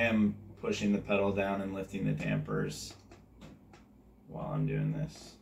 am pushing the pedal down and lifting the dampers while I'm doing this.